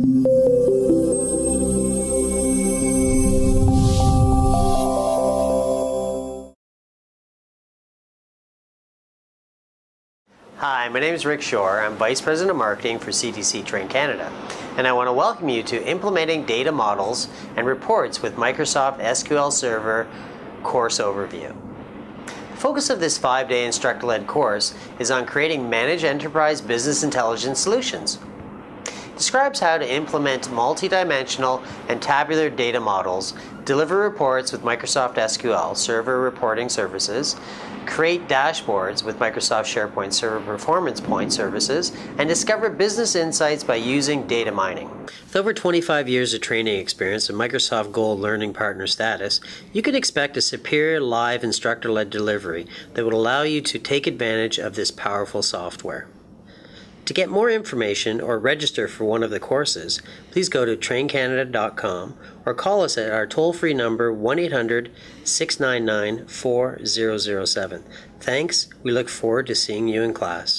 Hi, my name is Rick Shore. I'm Vice President of Marketing for CTC Train Canada, and I want to welcome you to Implementing Data Models and Reports with Microsoft SQL Server course overview. The focus of this five day instructor led course is on creating managed enterprise business intelligence solutions. Describes how to implement multidimensional and tabular data models, deliver reports with Microsoft SQL Server reporting services, create dashboards with Microsoft SharePoint Server Performance Point services, and discover business insights by using data mining. With over 25 years of training experience and Microsoft Gold Learning Partner status, you can expect a superior live instructor led delivery that will allow you to take advantage of this powerful software. To get more information or register for one of the courses, please go to traincanada.com or call us at our toll free number 1 800 699 4007. Thanks. We look forward to seeing you in class.